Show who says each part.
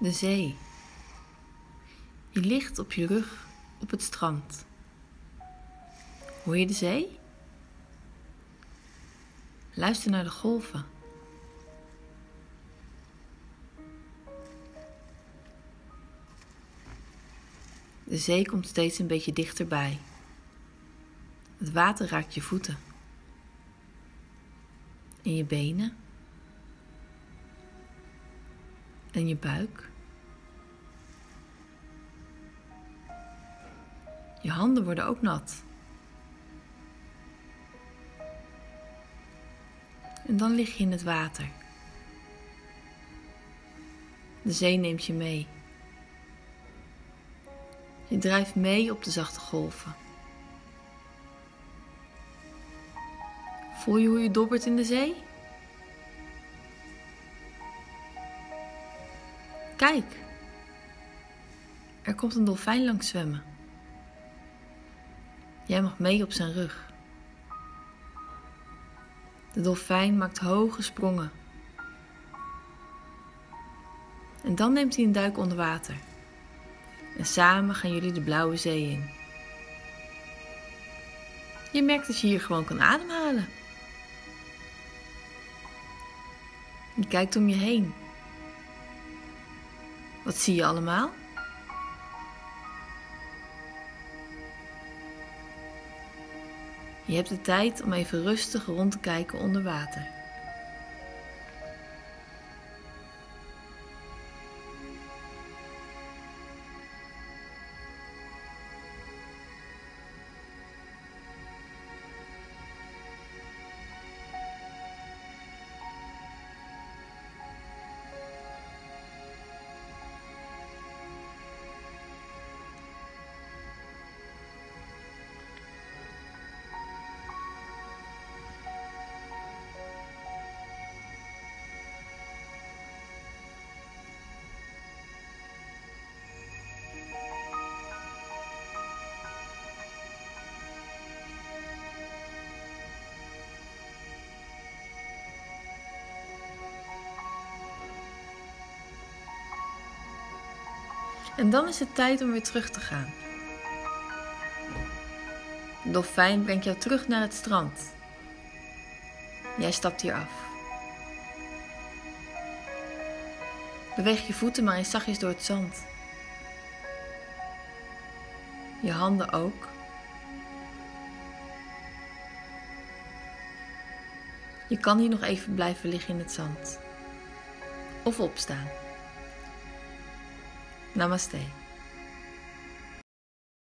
Speaker 1: De zee. Je ligt op je rug op het strand. Hoor je de zee? Luister naar de golven. De zee komt steeds een beetje dichterbij. Het water raakt je voeten. En je benen. En je buik. Je handen worden ook nat. En dan lig je in het water. De zee neemt je mee. Je drijft mee op de zachte golven. Voel je hoe je dobbert in de zee? Kijk, er komt een dolfijn langs zwemmen. Jij mag mee op zijn rug. De dolfijn maakt hoge sprongen. En dan neemt hij een duik onder water. En samen gaan jullie de blauwe zee in. Je merkt dat je hier gewoon kan ademhalen. Je kijkt om je heen. Wat zie je allemaal? Je hebt de tijd om even rustig rond te kijken onder water. En dan is het tijd om weer terug te gaan. De dolfijn brengt jou terug naar het strand. Jij stapt hier af. Beweeg je voeten maar eens zachtjes door het zand. Je handen ook. Je kan hier nog even blijven liggen in het zand. Of opstaan. Namaste.